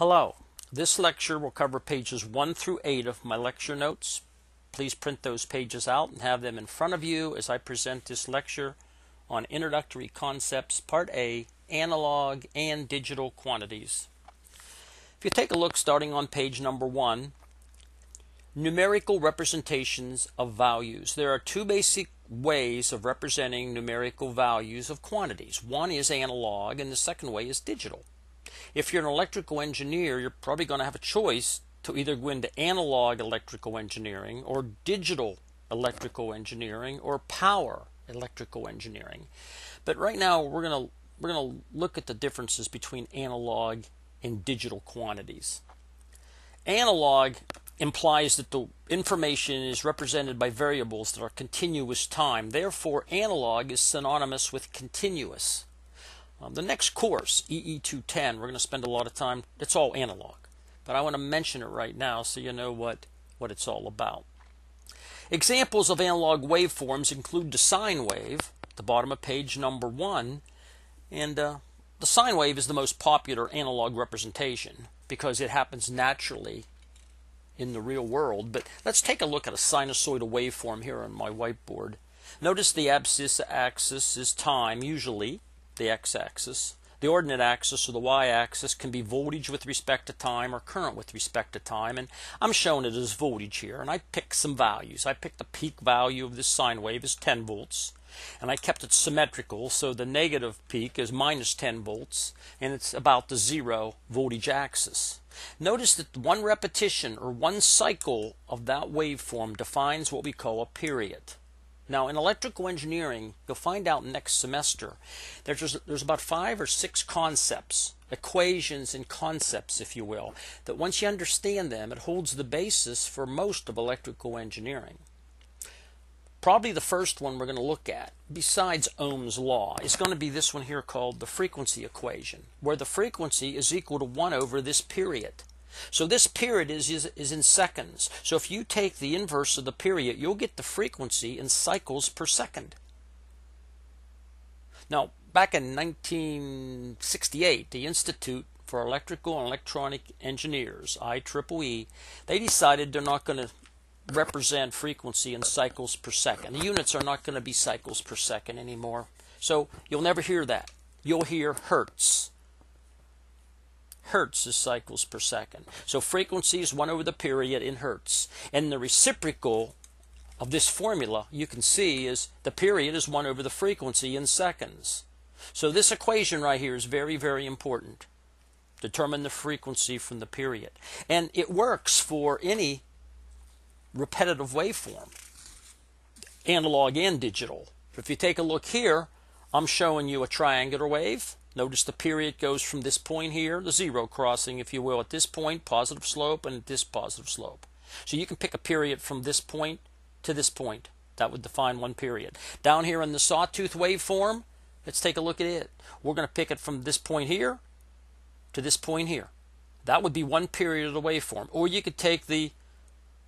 Hello. This lecture will cover pages 1 through 8 of my lecture notes. Please print those pages out and have them in front of you as I present this lecture on Introductory Concepts Part A, Analog and Digital Quantities. If you take a look starting on page number 1, numerical representations of values. There are two basic ways of representing numerical values of quantities. One is analog and the second way is digital. If you're an electrical engineer, you're probably going to have a choice to either go into analog electrical engineering or digital electrical engineering or power electrical engineering. But right now we're going to we're going to look at the differences between analog and digital quantities. Analog implies that the information is represented by variables that are continuous time. Therefore, analog is synonymous with continuous. Um, the next course, EE210, we're going to spend a lot of time, it's all analog. But I want to mention it right now so you know what, what it's all about. Examples of analog waveforms include the sine wave, the bottom of page number one, and uh, the sine wave is the most popular analog representation because it happens naturally in the real world. But let's take a look at a sinusoidal waveform here on my whiteboard. Notice the abscissa axis is time, usually, the x-axis. The ordinate axis or the y-axis can be voltage with respect to time or current with respect to time, and I'm showing it as voltage here. And I picked some values. I picked the peak value of this sine wave is 10 volts, and I kept it symmetrical, so the negative peak is minus 10 volts, and it's about the zero voltage axis. Notice that one repetition or one cycle of that waveform defines what we call a period. Now, in electrical engineering, you'll find out next semester there's, there's about five or six concepts, equations and concepts, if you will, that once you understand them, it holds the basis for most of electrical engineering. Probably the first one we're going to look at, besides Ohm's law, is going to be this one here called the frequency equation, where the frequency is equal to 1 over this period. So this period is, is, is in seconds. So if you take the inverse of the period, you'll get the frequency in cycles per second. Now, back in 1968, the Institute for Electrical and Electronic Engineers, IEEE, they decided they're not going to represent frequency in cycles per second. The units are not going to be cycles per second anymore. So you'll never hear that. You'll hear hertz hertz is cycles per second. So frequency is 1 over the period in hertz. And the reciprocal of this formula, you can see, is the period is 1 over the frequency in seconds. So this equation right here is very, very important. Determine the frequency from the period. And it works for any repetitive waveform, analog and digital. If you take a look here, I'm showing you a triangular wave. Notice the period goes from this point here, the zero crossing, if you will, at this point, positive slope, and at this positive slope. So you can pick a period from this point to this point. That would define one period. Down here in the sawtooth waveform, let's take a look at it. We're going to pick it from this point here to this point here. That would be one period of the waveform. Or you could take the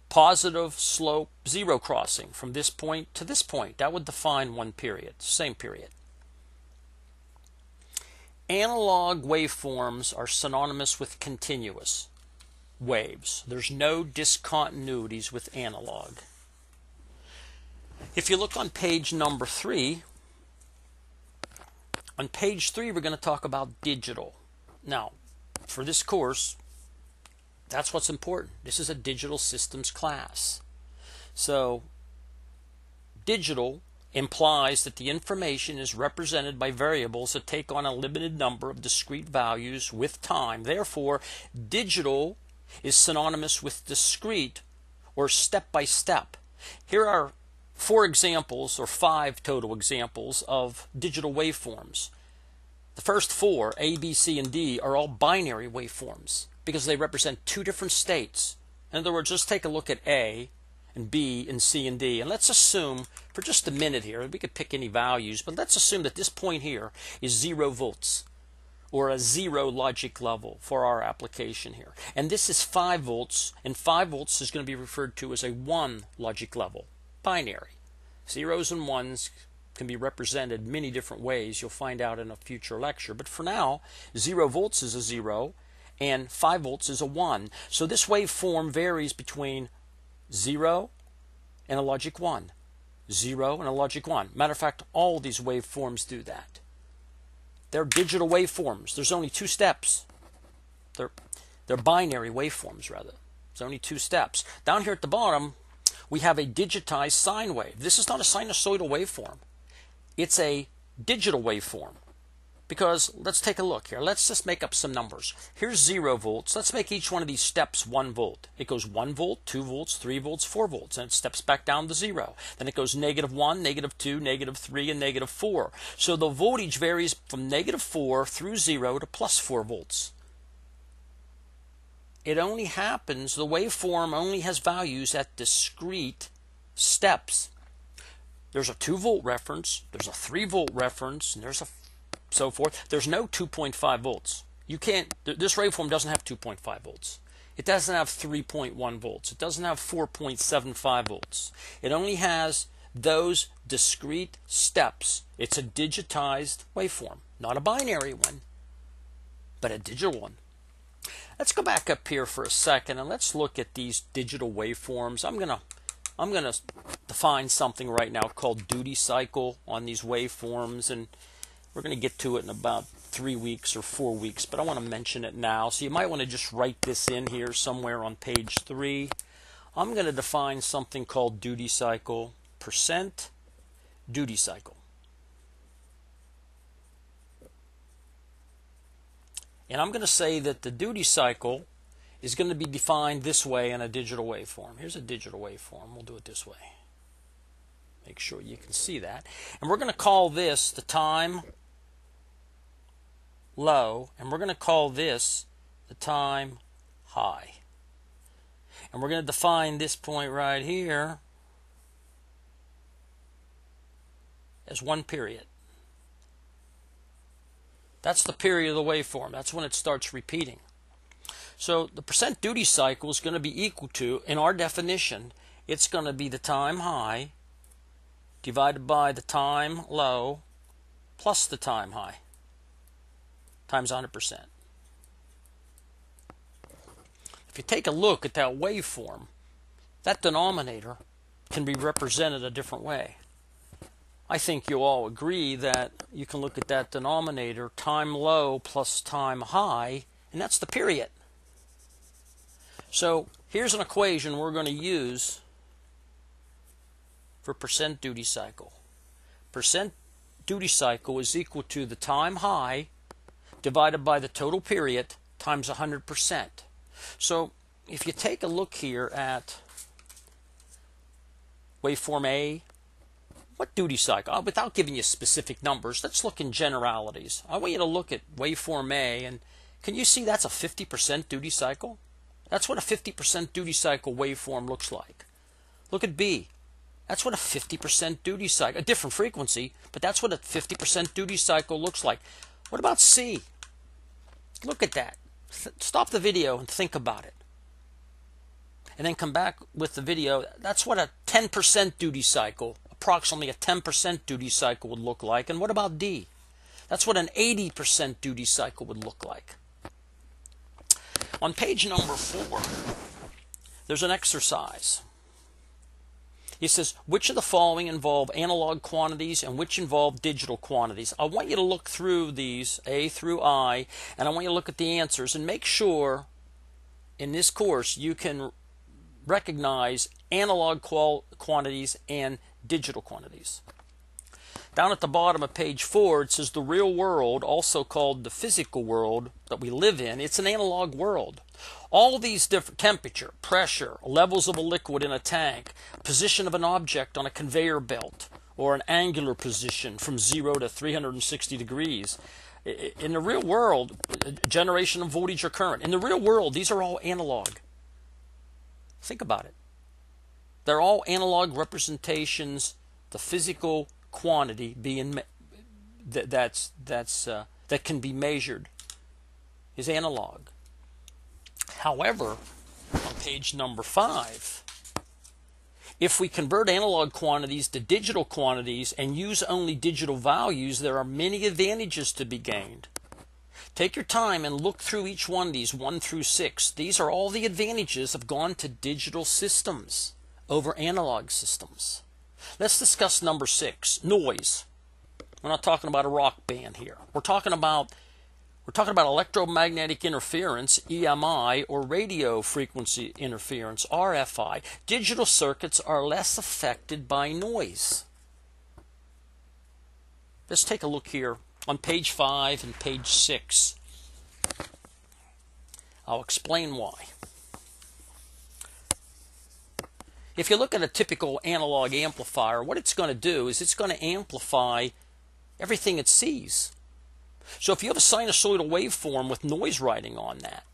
positive slope zero crossing from this point to this point. That would define one period, same period. Analog waveforms are synonymous with continuous waves. There's no discontinuities with analog. If you look on page number three, on page three, we're going to talk about digital. Now, for this course, that's what's important. This is a digital systems class. So, digital implies that the information is represented by variables that take on a limited number of discrete values with time. Therefore, digital is synonymous with discrete or step by step. Here are four examples or five total examples of digital waveforms. The first four, A, B, C, and D, are all binary waveforms because they represent two different states. In other words, let's take a look at A and B and C and D. And let's assume for just a minute here, we could pick any values, but let's assume that this point here is zero volts or a zero logic level for our application here. And this is 5 volts, and 5 volts is going to be referred to as a 1 logic level, binary. Zeros and ones can be represented many different ways. You'll find out in a future lecture. But for now, 0 volts is a 0, and 5 volts is a 1. So this waveform varies between 0 and a logic 1. 0 and a logic 1. Matter of fact, all these waveforms do that. They're digital waveforms. There's only two steps. They're, they're binary waveforms, rather. There's only two steps. Down here at the bottom, we have a digitized sine wave. This is not a sinusoidal waveform. It's a digital waveform. Because let's take a look here. Let's just make up some numbers. Here's 0 volts. Let's make each one of these steps 1 volt. It goes 1 volt, 2 volts, 3 volts, 4 volts, and it steps back down to 0. Then it goes negative 1, negative 2, negative 3, and negative 4. So the voltage varies from negative 4 through 0 to plus 4 volts. It only happens, the waveform only has values at discrete steps. There's a 2 volt reference, there's a 3 volt reference, and there's a so forth. There's no 2.5 volts. You can't, this waveform doesn't have 2.5 volts. It doesn't have 3.1 volts. It doesn't have 4.75 volts. It only has those discrete steps. It's a digitized waveform, not a binary one, but a digital one. Let's go back up here for a second and let's look at these digital waveforms. I'm going to I'm going to define something right now called duty cycle on these waveforms and we're going to get to it in about three weeks or four weeks, but I want to mention it now. So you might want to just write this in here somewhere on page three. I'm going to define something called duty cycle, percent duty cycle. And I'm going to say that the duty cycle is going to be defined this way in a digital waveform. Here's a digital waveform. We'll do it this way. Make sure you can see that. And we're going to call this the time low, and we're going to call this the time high. And we're going to define this point right here as one period. That's the period of the waveform. That's when it starts repeating. So the percent duty cycle is going to be equal to, in our definition, it's going to be the time high divided by the time low plus the time high times 100%. If you take a look at that waveform, that denominator can be represented a different way. I think you'll all agree that you can look at that denominator, time low plus time high, and that's the period. So here's an equation we're going to use for percent duty cycle. Percent duty cycle is equal to the time high divided by the total period times 100%. So if you take a look here at waveform A, what duty cycle? Uh, without giving you specific numbers, let's look in generalities. I want you to look at waveform A, and can you see that's a 50% duty cycle? That's what a 50% duty cycle waveform looks like. Look at B. That's what a 50% duty cycle, a different frequency, but that's what a 50% duty cycle looks like. What about C? Look at that. Stop the video and think about it. And then come back with the video. That's what a 10% duty cycle, approximately a 10% duty cycle would look like. And what about D? That's what an 80% duty cycle would look like. On page number four, there's an exercise. He says, which of the following involve analog quantities and which involve digital quantities? I want you to look through these, A through I, and I want you to look at the answers and make sure in this course you can recognize analog quantities and digital quantities. Down at the bottom of page four, it says the real world, also called the physical world that we live in, it's an analog world. All these different temperature, pressure, levels of a liquid in a tank, position of an object on a conveyor belt, or an angular position from 0 to 360 degrees. In the real world, generation of voltage or current. In the real world, these are all analog. Think about it. They're all analog representations, the physical quantity being that that's that's uh, that can be measured is analog. However, on page number five, if we convert analog quantities to digital quantities and use only digital values, there are many advantages to be gained. Take your time and look through each one of these, 1 through 6. These are all the advantages of gone to digital systems over analog systems. Let's discuss number 6, noise. We're not talking about a rock band here. We're talking about we're talking about electromagnetic interference, EMI, or radio frequency interference, RFI. Digital circuits are less affected by noise. Let's take a look here on page 5 and page 6. I'll explain why. If you look at a typical analog amplifier, what it's going to do is it's going to amplify everything it sees. So if you have a sinusoidal waveform with noise writing on that,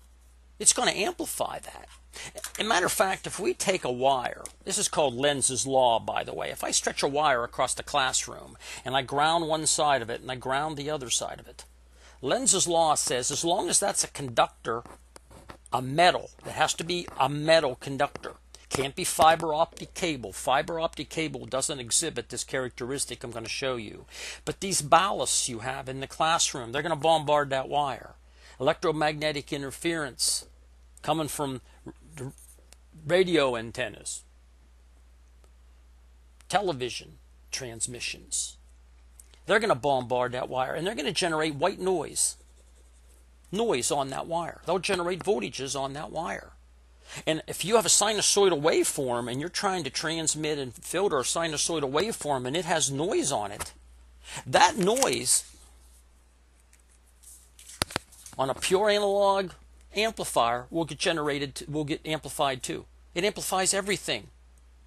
it's going to amplify that. As a matter of fact, if we take a wire, this is called Lenz's law, by the way. If I stretch a wire across the classroom and I ground one side of it and I ground the other side of it, Lenz's law says as long as that's a conductor, a metal, it has to be a metal conductor. Can't be fiber optic cable. Fiber optic cable doesn't exhibit this characteristic I'm going to show you. But these ballasts you have in the classroom, they're going to bombard that wire. Electromagnetic interference coming from radio antennas, television transmissions. They're going to bombard that wire and they're going to generate white noise. Noise on that wire. They'll generate voltages on that wire. And if you have a sinusoidal waveform and you're trying to transmit and filter a sinusoidal waveform and it has noise on it, that noise on a pure analog amplifier will get generated, will get amplified too. It amplifies everything.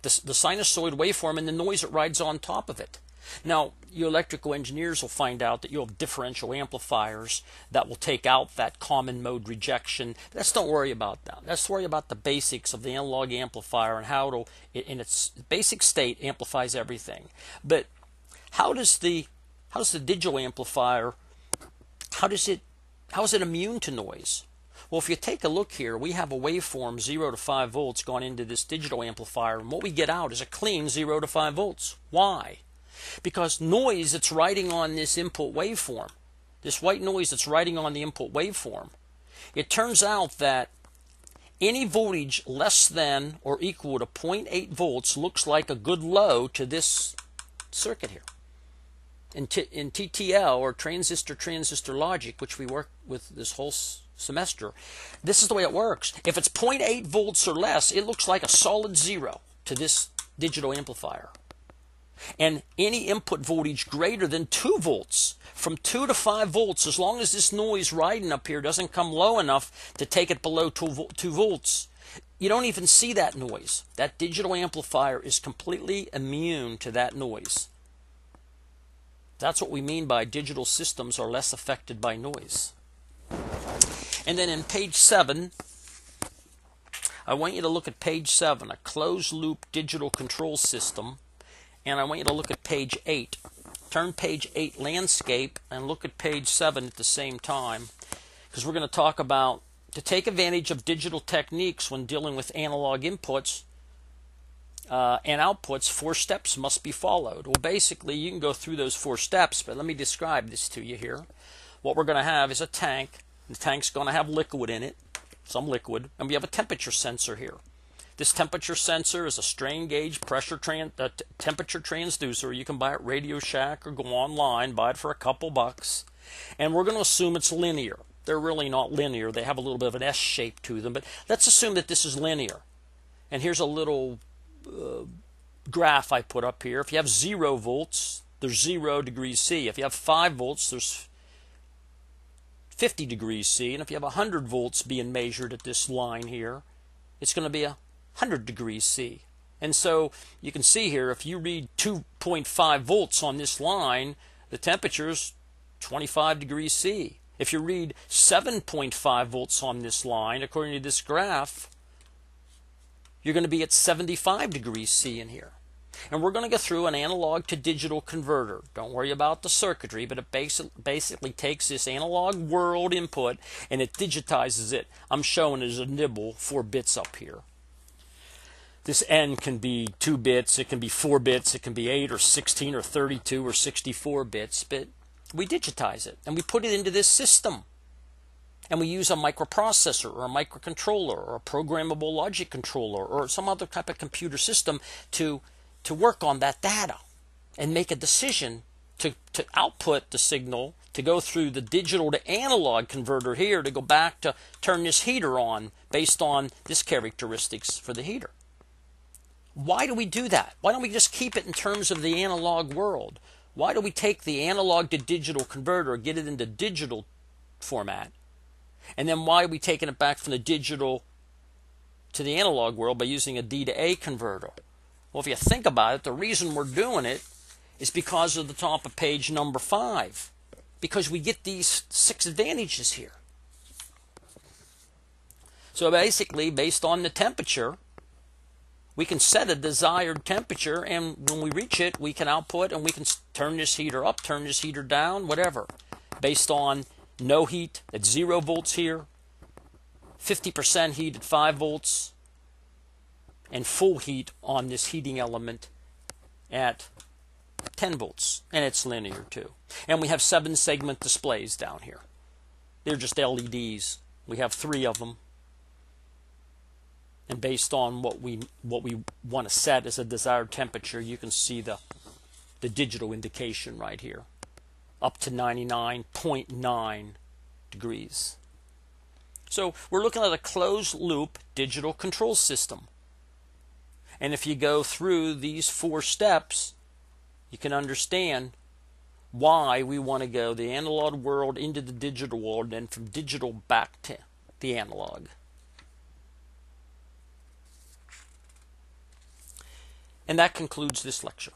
The, the sinusoid waveform and the noise it rides on top of it. Now, you electrical engineers will find out that you'll have differential amplifiers that will take out that common mode rejection. Let's don't worry about that. Let's worry about the basics of the analog amplifier and how it'll, in its basic state, amplifies everything. But how does the how does the digital amplifier how does it how is it immune to noise? Well, if you take a look here, we have a waveform 0 to 5 volts gone into this digital amplifier, and what we get out is a clean 0 to 5 volts. Why? Because noise that's riding on this input waveform, this white noise that's riding on the input waveform, it turns out that any voltage less than or equal to 0.8 volts looks like a good low to this circuit here. In, in TTL or transistor transistor logic, which we work with this whole semester, this is the way it works. If it's 0.8 volts or less, it looks like a solid zero to this digital amplifier and any input voltage greater than 2 volts from 2 to 5 volts as long as this noise riding up here doesn't come low enough to take it below 2, 2 volts you don't even see that noise. That digital amplifier is completely immune to that noise. That's what we mean by digital systems are less affected by noise. And then in page 7 I want you to look at page 7 a closed loop digital control system and I want you to look at page 8. Turn page 8 landscape and look at page 7 at the same time because we're going to talk about to take advantage of digital techniques when dealing with analog inputs uh, and outputs, four steps must be followed. Well, basically, you can go through those four steps, but let me describe this to you here. What we're going to have is a tank. The tank's going to have liquid in it, some liquid, and we have a temperature sensor here. This temperature sensor is a strain gauge pressure tran- uh, t- temperature transducer. You can buy it at Radio Shack or go online, buy it for a couple bucks. And we're going to assume it's linear. They're really not linear. They have a little bit of an S shape to them, but let's assume that this is linear. And here's a little uh, graph I put up here. If you have 0 volts, there's 0 degrees C. If you have 5 volts, there's 50 degrees C. And if you have 100 volts being measured at this line here, it's going to be a 100 degrees C. And so you can see here, if you read 2.5 volts on this line, the temperature is 25 degrees C. If you read 7.5 volts on this line, according to this graph, you're going to be at 75 degrees C in here. And we're going to go through an analog to digital converter. Don't worry about the circuitry, but it basically takes this analog world input and it digitizes it. I'm showing as a nibble, four bits up here this n can be 2 bits, it can be 4 bits, it can be 8 or 16 or 32 or 64 bits, but we digitize it and we put it into this system. and we use a microprocessor or a microcontroller or a programmable logic controller or some other type of computer system to to work on that data and make a decision to, to output the signal to go through the digital to analog converter here to go back to turn this heater on based on this characteristics for the heater. Why do we do that? Why don't we just keep it in terms of the analog world? Why do we take the analog to digital converter, get it into digital format, and then why are we taking it back from the digital to the analog world by using a D to A converter? Well, if you think about it, the reason we're doing it is because of the top of page number five, because we get these six advantages here. So basically, based on the temperature, we can set a desired temperature, and when we reach it, we can output and we can turn this heater up, turn this heater down, whatever, based on no heat at zero volts here, 50% heat at 5 volts, and full heat on this heating element at 10 volts. And it's linear too. And we have seven segment displays down here. They're just LEDs. We have three of them. And based on what we what we want to set as a desired temperature, you can see the the digital indication right here up to 99.9 degrees. So we're looking at a closed loop digital control system. And if you go through these four steps, you can understand why we want to go the analog world into the digital world and from digital back to the analog. And that concludes this lecture.